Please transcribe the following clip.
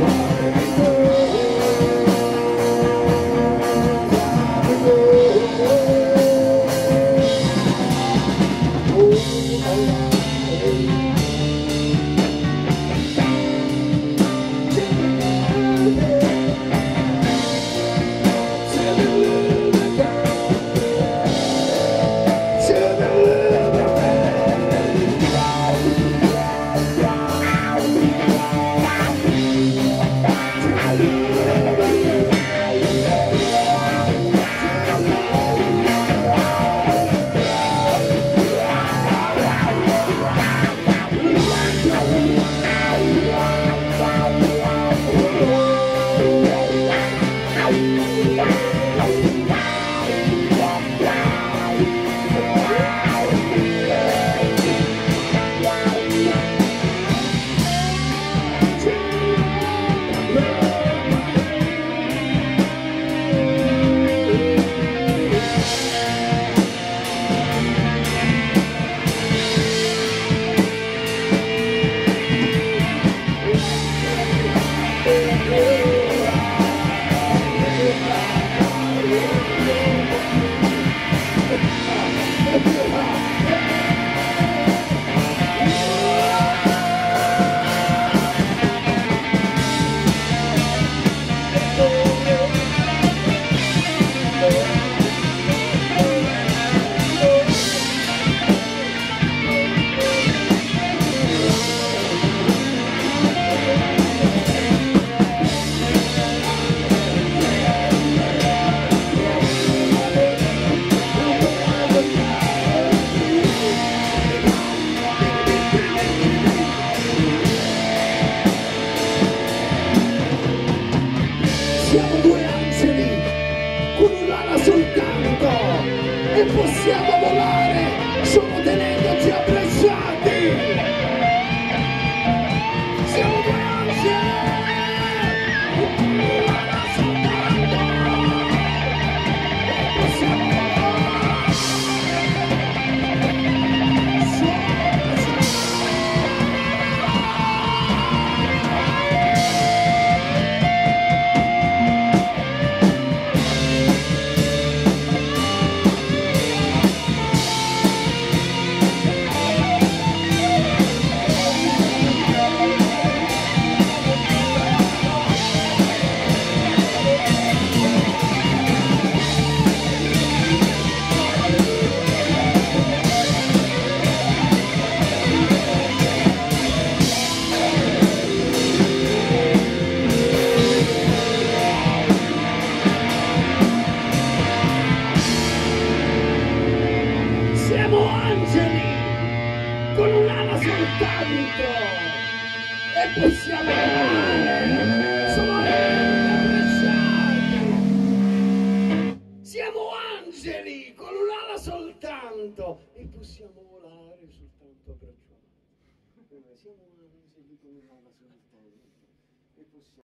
Oh, E possiamo abbracciati. Siamo angeli con un'ala soltanto e possiamo volare soltanto abbracciati. Siamo angeli con un'ala soltanto e possiamo